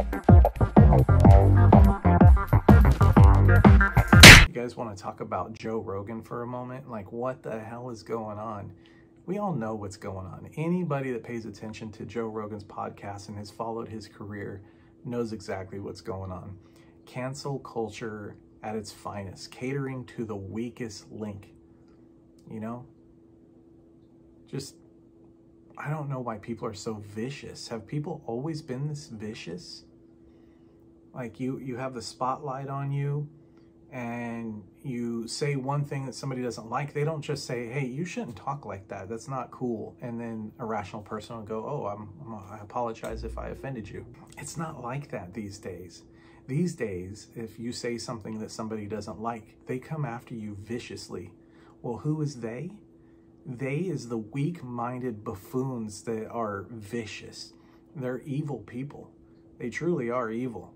You guys want to talk about Joe Rogan for a moment? Like, what the hell is going on? We all know what's going on. Anybody that pays attention to Joe Rogan's podcast and has followed his career knows exactly what's going on. Cancel culture at its finest, catering to the weakest link. You know? Just, I don't know why people are so vicious. Have people always been this vicious? Like you, you have the spotlight on you and you say one thing that somebody doesn't like, they don't just say, hey, you shouldn't talk like that. That's not cool. And then a rational person will go, oh, I'm, I'm, I apologize if I offended you. It's not like that these days. These days, if you say something that somebody doesn't like, they come after you viciously. Well, who is they? They is the weak-minded buffoons that are vicious. They're evil people. They truly are evil.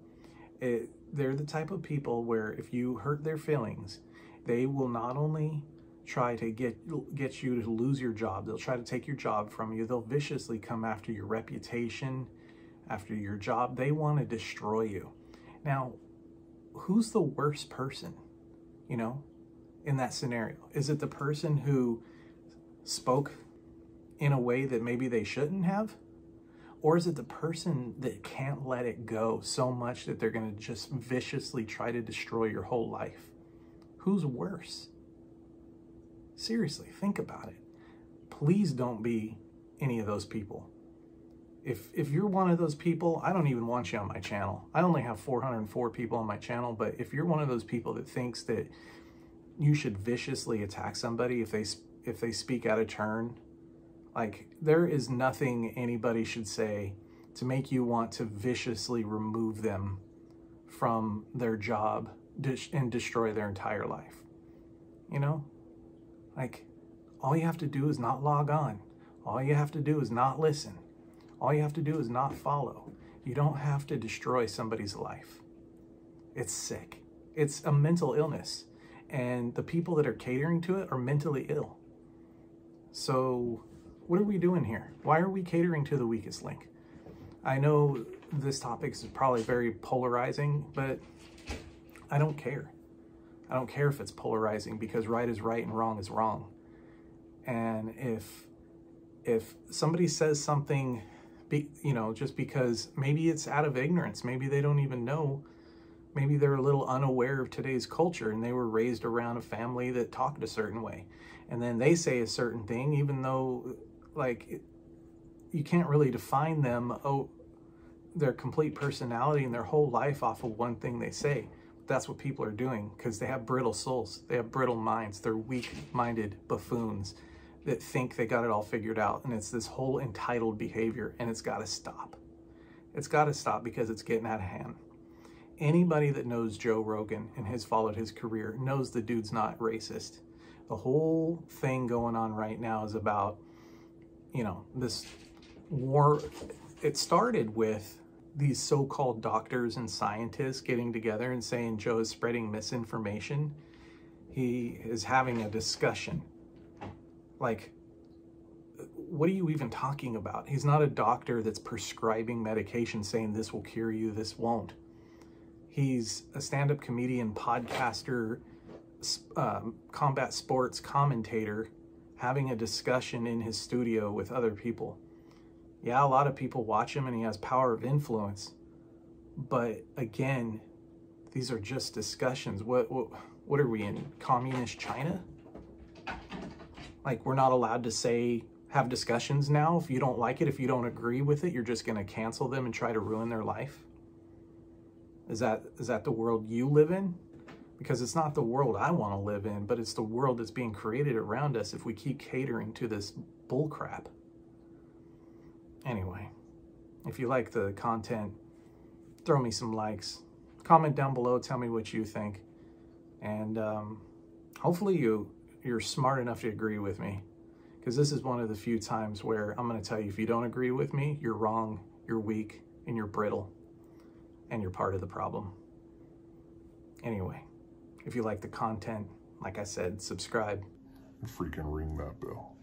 It, they're the type of people where if you hurt their feelings, they will not only try to get get you to lose your job, they'll try to take your job from you. They'll viciously come after your reputation, after your job. They want to destroy you. Now, who's the worst person, you know, in that scenario? Is it the person who spoke in a way that maybe they shouldn't have? Or is it the person that can't let it go so much that they're going to just viciously try to destroy your whole life? Who's worse? Seriously, think about it. Please don't be any of those people. If, if you're one of those people, I don't even want you on my channel. I only have 404 people on my channel, but if you're one of those people that thinks that you should viciously attack somebody if they if they speak out of turn like, there is nothing anybody should say to make you want to viciously remove them from their job and destroy their entire life. You know? Like, all you have to do is not log on. All you have to do is not listen. All you have to do is not follow. You don't have to destroy somebody's life. It's sick. It's a mental illness. And the people that are catering to it are mentally ill. So what are we doing here? Why are we catering to the weakest link? I know this topic is probably very polarizing, but I don't care. I don't care if it's polarizing because right is right and wrong is wrong. And if if somebody says something, be, you know, just because maybe it's out of ignorance, maybe they don't even know, maybe they're a little unaware of today's culture and they were raised around a family that talked a certain way. And then they say a certain thing, even though like you can't really define them oh their complete personality and their whole life off of one thing they say. That's what people are doing because they have brittle souls. They have brittle minds. They're weak-minded buffoons that think they got it all figured out and it's this whole entitled behavior and it's got to stop. It's got to stop because it's getting out of hand. Anybody that knows joe rogan and has followed his career knows the dude's not racist. The whole thing going on right now is about you know, this war, it started with these so-called doctors and scientists getting together and saying Joe is spreading misinformation. He is having a discussion. Like, what are you even talking about? He's not a doctor that's prescribing medication saying this will cure you, this won't. He's a stand-up comedian, podcaster, um, combat sports commentator having a discussion in his studio with other people. Yeah, a lot of people watch him and he has power of influence. But again, these are just discussions. What, what, what are we in? Communist China? Like, we're not allowed to say, have discussions now. If you don't like it, if you don't agree with it, you're just going to cancel them and try to ruin their life. Is that, is that the world you live in? Because it's not the world I want to live in, but it's the world that's being created around us if we keep catering to this bullcrap. Anyway, if you like the content, throw me some likes. Comment down below, tell me what you think. And um, hopefully you, you're smart enough to agree with me because this is one of the few times where I'm going to tell you if you don't agree with me, you're wrong, you're weak, and you're brittle, and you're part of the problem. Anyway. If you like the content, like I said, subscribe. And freaking ring that bell.